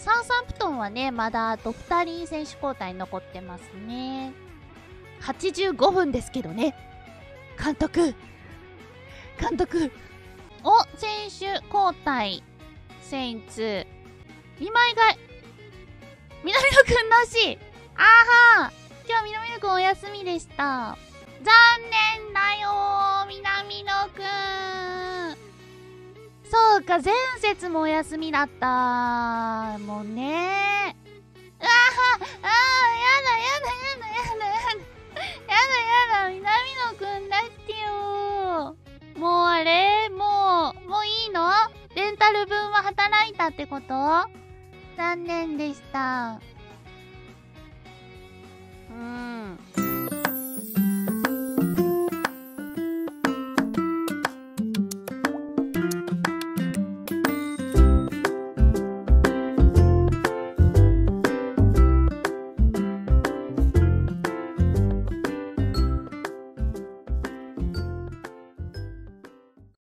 サウサンプトンはね、まだあと2人選手交代残ってますね。85分ですけどね。監督。監督。お、選手交代。セインツ。見舞いが、南野くんなし。あは今日南野くんお休みでした。そうか、前節もお休みだった。もうねうわああやだやだやだやだやだ。やだやだ、南野くんだってよもうあれもう、もういいのレンタル分は働いたってこと残念でした。